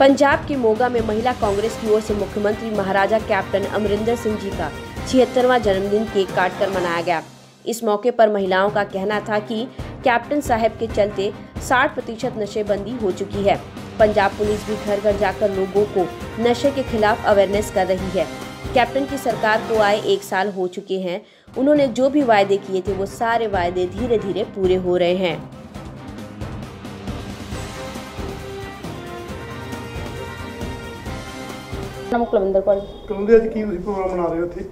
पंजाब के मोगा में महिला कांग्रेस की ओर से मुख्यमंत्री महाराजा कैप्टन अमरिंदर सिंह जी का छिहत्तरवां जन्मदिन केक काट कर मनाया गया। इस मौके पर महिलाओं का कहना था कि कैप्टन साहब के चलते 60 प्रतिशत नशेबंदी हो चुकी है। पंजाब पुलिस भी घर घर जाकर लोगों को नशे के खिलाफ अवेयरनेस कर रही है। कैप्टन की सरकार को आए एक साल हो चुके हैं। उन्होंने जो भी वायदे किए थे, वो सारे वायदे धीरे धीरे पूरे हो रहे हैं। ਨਾਮ ਕੁਲਵਿੰਦਰ ਕੌਰ ਜੀ। ਕਹਿੰਦੇ ਅੱਜ ਕੀ ਤੁਸੀਂ ਪ੍ਰੋਗਰਾਮ ਮਨਾ ਰਹੇ ਹੋ ਇੱਥੇ?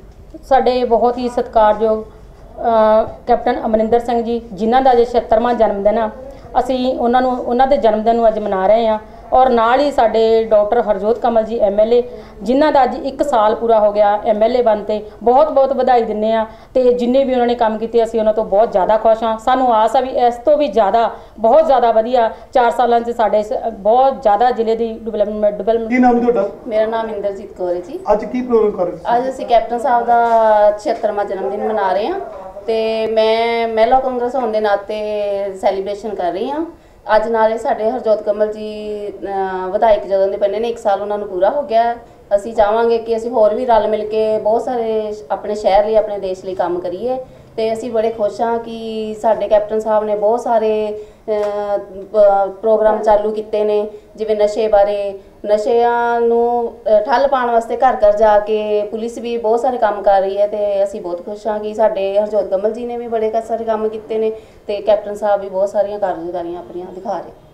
ਸਾਡੇ ਬਹੁਤ ਹੀ ਸਤਿਕਾਰਯੋਗ ਅ, ਕੈਪਟਨ ਅਮਰਿੰਦਰ ਸਿੰਘ ਜੀ ਜਿਨ੍ਹਾਂ ਦਾ ਅੱਜ 76ਵਾਂ ਜਨਮ ਦਿਨ ਆ। ਅਸੀਂ ਉਹਨਾਂ ਨੂੰ ਉਹਨਾਂ ਦੇ ਜਨਮ ਦਿਨ ਨੂੰ ਅੱਜ ਮਨਾ ਰਹੇ ਹਾਂ। ਔਰ ਨਾਲ ਹੀ ਸਾਡੇ ਡਾਕਟਰ ਹਰਜੋਤ ਕਮਲ ਜੀ ਐਮਐਲਏ ਜਿਨ੍ਹਾਂ ਦਾ ਅੱਜ 1 ਸਾਲ ਪੂਰਾ ਹੋ ਗਿਆ ਐਮਐਲਏ ਬਣ ਤੇ। ਬਹੁਤ ਬਹੁਤ ਵਧਾਈ ਦਿੰਨੇ ਆ ਤੇ ਜਿੰਨੇ ਵੀ ਉਹਨਾਂ ਨੇ ਕੰਮ ਕੀਤੇ ਅਸੀਂ ਉਹਨਾਂ ਤੋਂ ਬਹੁਤ ਜ਼ਿਆਦਾ ਖੁਸ਼ ਹਾਂ। ਸਾਨੂੰ ਆਸ ਆ ਵੀ ਇਸ ਤੋਂ ਵੀ ਜ਼ਿਆਦਾ ਬਹੁਤ ਜ਼ਿਆਦਾ ਵਧੀਆ 4 ਸਾਲਾਂ 'ਚ ਸਾਡੇ ਬਹੁਤ ਜ਼ਿਆਦਾ ਜ਼ਿਲ੍ਹੇ ਦੀ ਡਿਵੈਲਪਮੈਂਟ ਡਿਵੈਲਪਮੈਂਟ ਕੀ ਨਾਮ ਤੁਹਾਡਾ? ਮੇਰਾ ਨਾਮ ਇੰਦਰਜੀਤ ਕੌਰ ਹੈ ਜੀ। ਅੱਜ ਕੀ ਪ੍ਰੋਗਰਾਮ ਕਰ ਰਹੇ ਹੋ ਅੱਜ ਅਸੀਂ ਕੈਪਟਨ ਸਾਹਿਬ ਦਾ 76ਵਾਂ ਜਨਮ ਦਿਨ ਮਨਾ ਰਹੇ ਹਾਂ ਤੇ ਮੈਂ ਮਹਿਲਾ ਕਾਂਗਰਸ ਹੋਣ ਦੇ ਨਾਤੇ ਸੈਲੀਬ੍ਰੇਸ਼ਨ ਕਰ ਰਹੀ ਹਾਂ। ਅੱਜ ਨਾਲੇ ਸਾਡੇ ਹਰਜੋਤ ਕਮਲ ਜੀ ਵਿਧਾਇਕ ਜਦੋਂ ਦੇ ਬਣੇ ਨੇ 1 ਸਾਲ ਉਹਨਾਂ ਨੂੰ ਪੂਰਾ ਹੋ ਗਿਆ। ਅਸੀਂ ਚਾਹਾਂਗੇ ਕਿ ਅਸੀਂ ਹੋਰ ਵੀ ਰਲ ਮਿਲ ਕੇ ਬਹੁਤ ਸਾਰੇ ਆਪਣੇ ਸ਼ਹਿਰ ਲਈ, ਆਪਣੇ ਦੇਸ਼ ਲਈ ਕੰਮ ਕਰੀਏ। ਤੇ ਅਸੀਂ ਬੜੇ ਖੁਸ਼ ਹਾਂ ਕਿ ਸਾਡੇ ਕੈਪਟਨ ਸਾਹਿਬ ਨੇ ਬਹੁਤ ਸਾਰੇ ਪ੍ਰੋਗਰਾਮ ਚਾਲੂ ਕੀਤੇ ਨੇ, ਜਿਵੇਂ ਨਸ਼ੇ ਬਾਰੇ, ਨਸ਼ਿਆਂ ਨੂੰ ਠੱਲ ਪਾਉਣ ਵਾਸਤੇ ਘਰ ਘਰ ਜਾ ਕੇ ਪੁਲਿਸ ਵੀ ਬਹੁਤ ਸਾਰੇ ਕੰਮ ਕਰ ਰਹੀ ਹੈ ਤੇ ਅਸੀਂ ਬਹੁਤ ਖੁਸ਼ ਹਾਂ ਕਿ ਸਾਡੇ ਹਰਜੋਤ ਕਮਲ ਜੀ ਨੇ ਵੀ ਬੜੇ ਸਾਰੇ ਕੰਮ ਕੀਤੇ ਨੇ ਤੇ ਕੈਪਟਨ ਸਾਹਿਬ ਵੀ ਬਹੁਤ ਸਾਰੀਆਂ ਕਾਰਜਕਾਰੀਆਂ ਆਪਣੀਆਂ ਦਿਖਾ ਰਹੇ